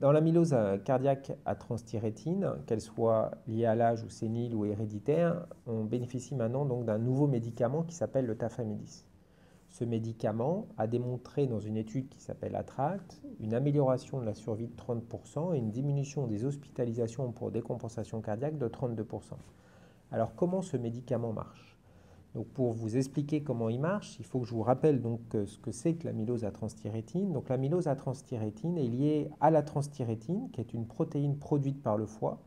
dans l'amylose cardiaque à transthyrétine, qu'elle soit liée à l'âge ou sénile ou héréditaire, on bénéficie maintenant d'un nouveau médicament qui s'appelle le tafamidis. Ce médicament a démontré dans une étude qui s'appelle ATTRACT une amélioration de la survie de 30% et une diminution des hospitalisations pour décompensation cardiaque de 32%. Alors comment ce médicament marche? Pour vous expliquer comment il marche, il faut que je vous rappelle donc euh, ce que c'est que l'amylose à transthyrétine. Donc l'amylose à transthyrétine est liée à la transthyrétine, qui est une protéine produite par le foie.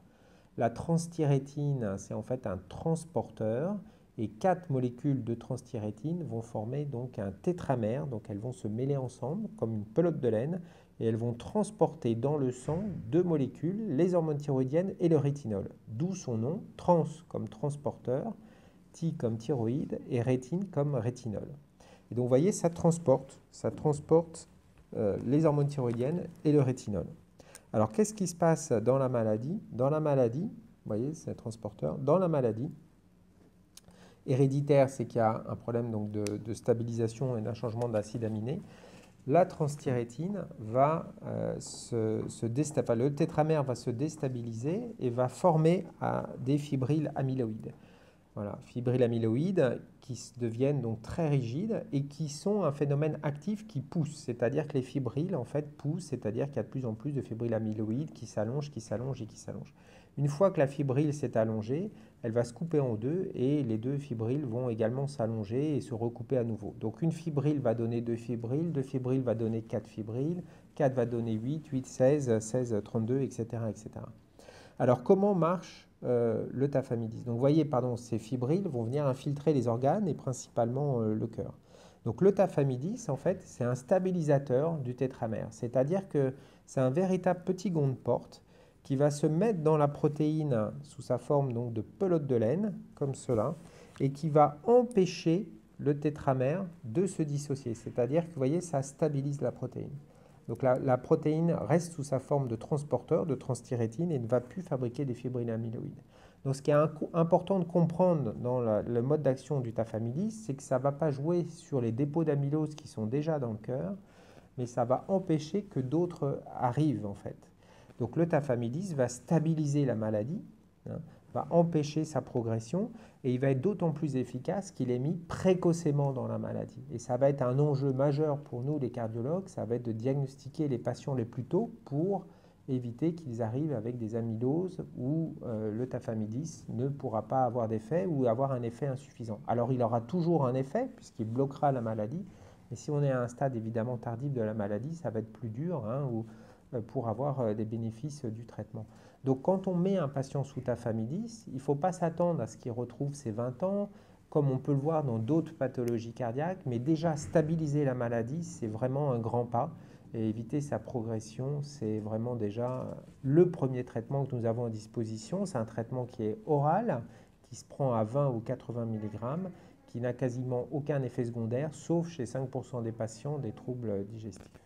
La transthyrétine, c'est en fait un transporteur et quatre molécules de transthyrétine vont former donc un tétramère. Donc elles vont se mêler ensemble comme une pelote de laine et elles vont transporter dans le sang deux molécules, les hormones thyroïdiennes et le rétinol. D'où son nom, trans comme transporteur comme thyroïde et rétine comme rétinol. Et donc vous voyez, ça transporte, ça transporte euh, les hormones thyroïdiennes et le rétinol. Alors qu'est-ce qui se passe dans la maladie? Dans la maladie, vous voyez, c'est un transporteur. Dans la maladie héréditaire, c'est qu'il y a un problème donc, de, stabilisation et d'un changement d'acide aminé. La transthyrétine va euh, se, se le tétramère va se déstabiliser et va former des fibrilles amyloïdes. Voilà, fibrilles amyloïdes qui deviennent donc très rigides et qui sont un phénomène actif qui pousse, c'est-à-dire que les fibrilles en fait poussent, c'est-à-dire qu'il y a de plus en plus de fibrilles amyloïdes qui s'allongent, qui s'allongent et qui s'allongent. Une fois que la fibrille s'est allongée, elle va se couper en deux et les deux fibrilles vont également s'allonger et se recouper à nouveau. Donc une fibrille va donner deux fibrilles, deux fibrilles va donner quatre fibrilles, quatre va donner 8, 8, 16, 16, 32, etc. etc. Alors comment marche euh, le tafamidis. Donc vous voyez, pardon, ces fibrilles vont venir infiltrer les organes et principalement euh, le cœur. Donc le tafamidis, en fait, c'est un stabilisateur du tétramère, c'est-à-dire que c'est un véritable petit gond de porte qui va se mettre dans la protéine sous sa forme donc de pelote de laine, comme cela, et qui va empêcher le tétramère de se dissocier. C'est-à-dire que vous voyez, ça stabilise la protéine. Donc la, protéine reste sous sa forme de transporteur, de transthyrétine, et ne va plus fabriquer des fibrilles amyloïdes. Donc ce qui est important de comprendre dans le mode d'action du tafamidis, c'est que ça ne va pas jouer sur les dépôts d'amylose qui sont déjà dans le cœur, mais ça va empêcher que d'autres arrivent en fait. Donc le tafamidis va stabiliser la maladie, hein, va empêcher sa progression et il va être d'autant plus efficace qu'il est mis précocement dans la maladie. Et ça va être un enjeu majeur pour nous, les cardiologues, ça va être de diagnostiquer les patients les plus tôt pour éviter qu'ils arrivent avec des amyloses où euh, le tafamidis ne pourra pas avoir d'effet ou avoir un effet insuffisant. Alors il aura toujours un effet puisqu'il bloquera la maladie, mais si on est à un stade évidemment tardif de la maladie, ça va être plus dur hein, pour avoir euh, des bénéfices du traitement. Donc quand on met un patient sous tafamidis, il ne faut pas s'attendre à ce qu'il retrouve ses 20 ans, comme on peut le voir dans d'autres pathologies cardiaques, mais déjà stabiliser la maladie, c'est vraiment un grand pas. Et éviter sa progression, c'est vraiment déjà le premier traitement que nous avons à disposition. C'est un traitement qui est oral, qui se prend à 20 ou 80 mg, qui n'a quasiment aucun effet secondaire, sauf chez 5% des patients des troubles digestifs.